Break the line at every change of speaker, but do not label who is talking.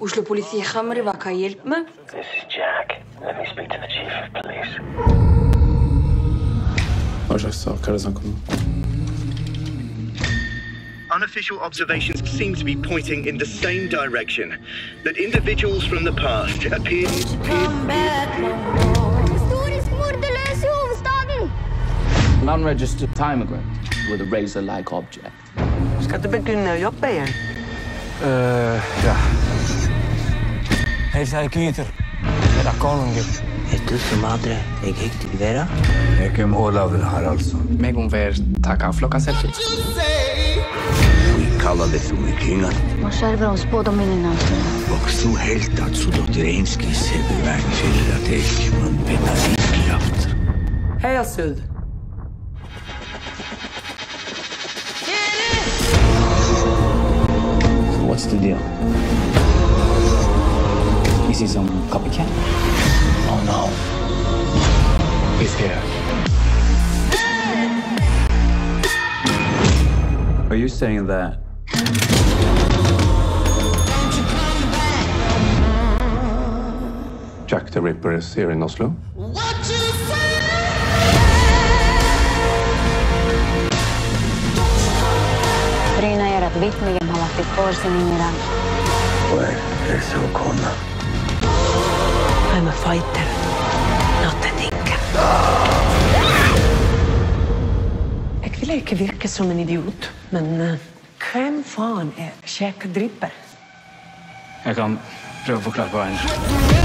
politi Khamri, hva kan jeg hjelpe med?
This is Jack. Let me speak to the chief of police.
Hva slags sak det snakk om?
Unofficial observations seem to be pointing in the same direction. That individuals from the past appear.
Historisk morderløs i hovedstaden!
An unregistered timeigrant with a razor-like object.
Skal du begynne å jobbe igjen?
Eh, ja. Heeft hij kieter? Vera Konungin.
Het is de madre. Ik heet die Vera.
Ik heb Olaf Haraldsson.
Meg om ver taka flocka selfie.
Vi kallade för vikingar.
Man skärver oss
båda minnena. Alltså. Och så helt att Sudotirenskis huvudvärk fyller att Ekman pinnar livskrafter.
Hej Syd!
What's the deal? Is he some copycat?
Oh no.
He's here.
Are you saying that
Jack the Ripper is here in Oslo.
Riina gjør at vitningen har lagt i kårsen inn i den.
Where is your kona?
I'm a fighter, not a thinker. Jeg vil ikke virke som en idiot, men eh, hvem faen er Jack Dripper?
Jeg kan prøve å forklare på veien.